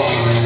Oh.